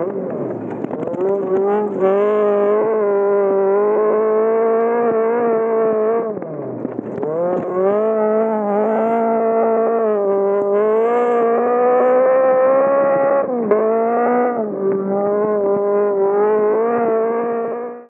Oh, oh, oh, oh.